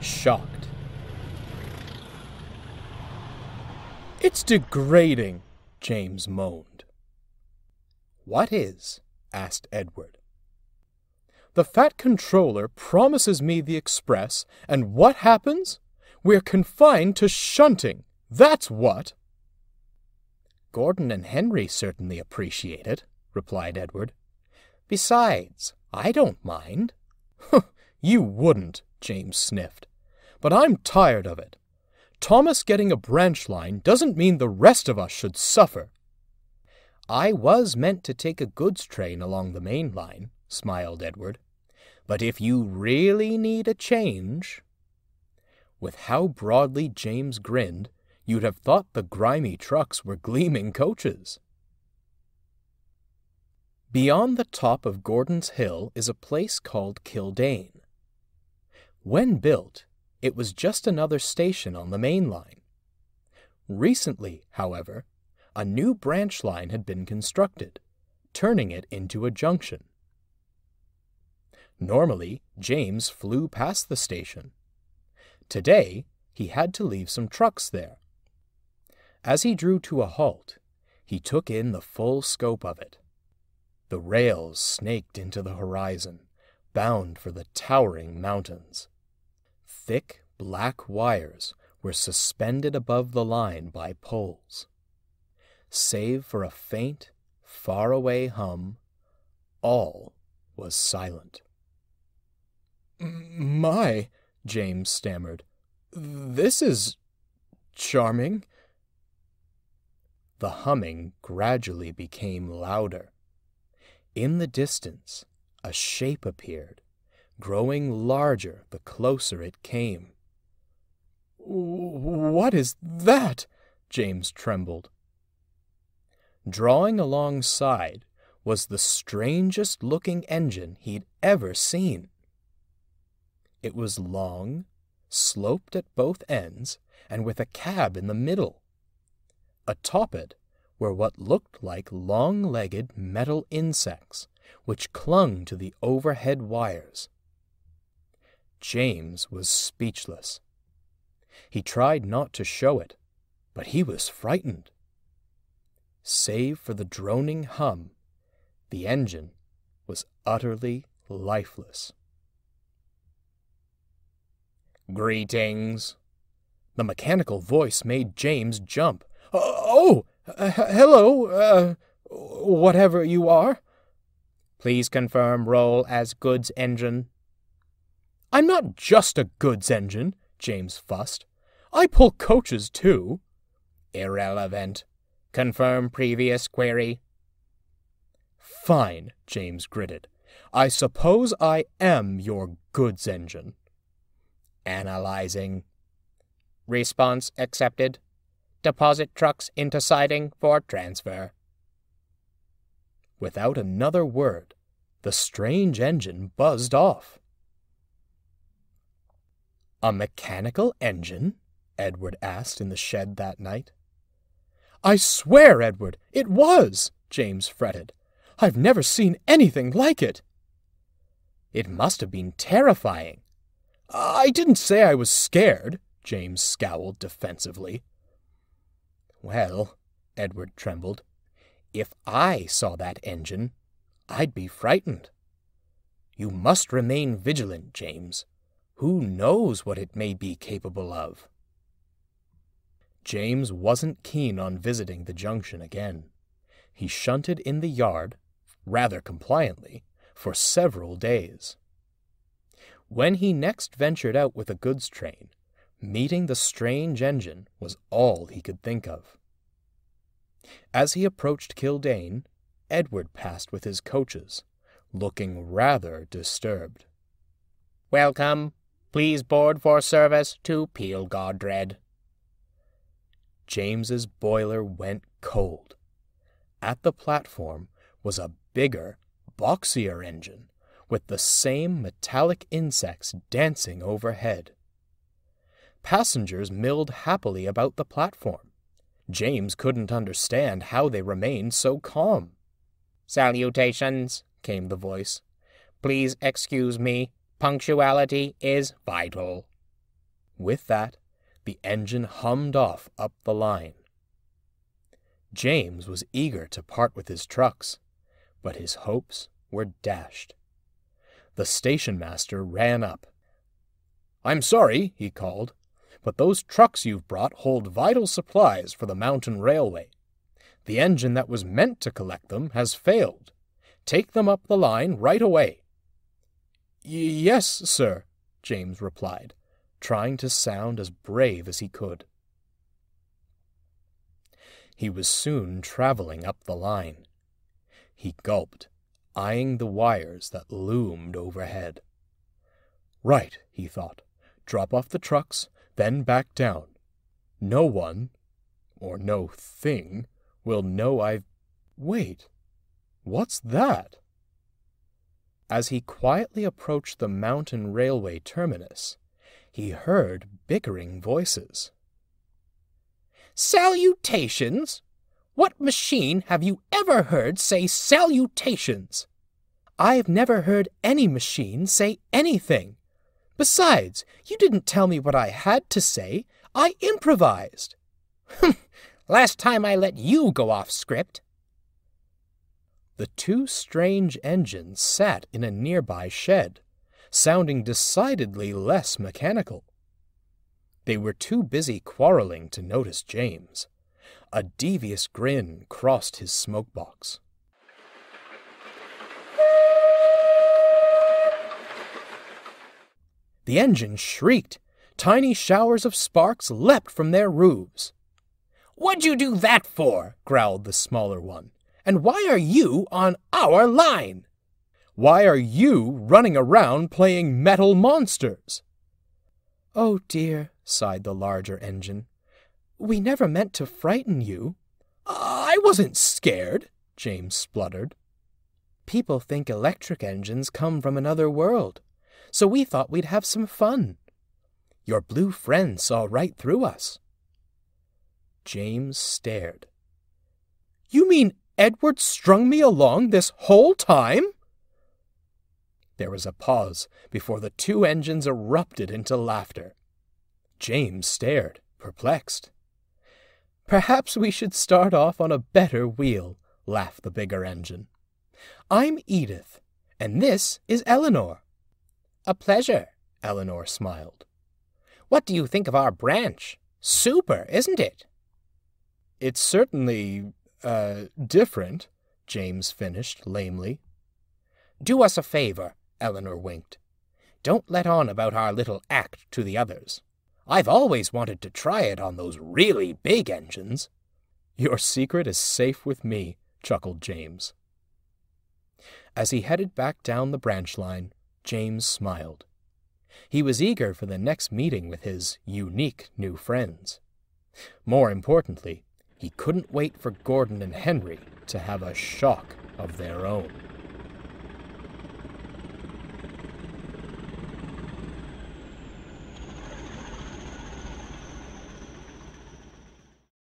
shocked. It's degrading, James moaned. What is? asked Edward. The Fat Controller promises me the express, and what happens? We're confined to shunting. That's what. Gordon and Henry certainly appreciate it, replied Edward. Besides, I don't mind. you wouldn't, James sniffed. But I'm tired of it. Thomas getting a branch line doesn't mean the rest of us should suffer. I was meant to take a goods train along the main line, smiled Edward. But if you really need a change. With how broadly James grinned, you'd have thought the grimy trucks were gleaming coaches. Beyond the top of Gordon's Hill is a place called Kildane. When built, it was just another station on the main line. Recently, however, a new branch line had been constructed, turning it into a junction. Normally, James flew past the station. Today, he had to leave some trucks there. As he drew to a halt, he took in the full scope of it. The rails snaked into the horizon, bound for the towering mountains. Thick black wires were suspended above the line by poles. Save for a faint, far-away hum, all was silent. My, James stammered, this is charming. The humming gradually became louder. In the distance, a shape appeared, growing larger the closer it came. What is that? James trembled. Drawing alongside was the strangest looking engine he'd ever seen. It was long, sloped at both ends, and with a cab in the middle. Atop it were what looked like long legged metal insects, which clung to the overhead wires. James was speechless. He tried not to show it, but he was frightened. Save for the droning hum, the engine was utterly lifeless. Greetings. The mechanical voice made James jump. Oh, uh, hello, uh, whatever you are. Please confirm role as goods engine. I'm not just a goods engine, James fussed. I pull coaches, too. Irrelevant. Confirm previous query. Fine, James gritted. I suppose I am your goods engine. Analyzing. Response accepted. Deposit trucks into siding for transfer. Without another word, the strange engine buzzed off. A mechanical engine? Edward asked in the shed that night. I swear, Edward, it was, James fretted. I've never seen anything like it. It must have been terrifying. I didn't say I was scared, James scowled defensively. Well, Edward trembled, if I saw that engine, I'd be frightened. You must remain vigilant, James. Who knows what it may be capable of? James wasn't keen on visiting the junction again. He shunted in the yard, rather compliantly, for several days. When he next ventured out with a goods train, meeting the strange engine was all he could think of. As he approached Kildane, Edward passed with his coaches, looking rather disturbed. Welcome. Please board for service to Peel Godred. James's boiler went cold. At the platform was a bigger, boxier engine with the same metallic insects dancing overhead. Passengers milled happily about the platform. James couldn't understand how they remained so calm. Salutations, came the voice. Please excuse me. Punctuality is vital. With that, the engine hummed off up the line. James was eager to part with his trucks, but his hopes were dashed. The station master ran up. I'm sorry, he called, but those trucks you've brought hold vital supplies for the mountain railway. The engine that was meant to collect them has failed. Take them up the line right away. Yes, sir, James replied, trying to sound as brave as he could. He was soon traveling up the line. He gulped, eyeing the wires that loomed overhead. Right, he thought. Drop off the trucks, then back down. No one, or no thing, will know I've. Wait, what's that? As he quietly approached the mountain railway terminus, he heard bickering voices. Salutations! What machine have you ever heard say salutations? I've never heard any machine say anything. Besides, you didn't tell me what I had to say. I improvised. Last time I let you go off script. The two strange engines sat in a nearby shed, sounding decidedly less mechanical. They were too busy quarreling to notice James. A devious grin crossed his smoke box. The engine shrieked. Tiny showers of sparks leapt from their roofs. What'd you do that for? growled the smaller one. And why are you on our line? Why are you running around playing metal monsters? Oh dear, sighed the larger engine. We never meant to frighten you. I wasn't scared, James spluttered. People think electric engines come from another world, so we thought we'd have some fun. Your blue friend saw right through us. James stared. You mean Edward strung me along this whole time? There was a pause before the two engines erupted into laughter. James stared, perplexed. Perhaps we should start off on a better wheel, laughed the bigger engine. I'm Edith, and this is Eleanor. A pleasure, Eleanor smiled. What do you think of our branch? Super, isn't it? It's certainly, uh, different, James finished lamely. Do us a favor, Eleanor winked. Don't let on about our little act to the others. I've always wanted to try it on those really big engines. Your secret is safe with me, chuckled James. As he headed back down the branch line, James smiled. He was eager for the next meeting with his unique new friends. More importantly, he couldn't wait for Gordon and Henry to have a shock of their own.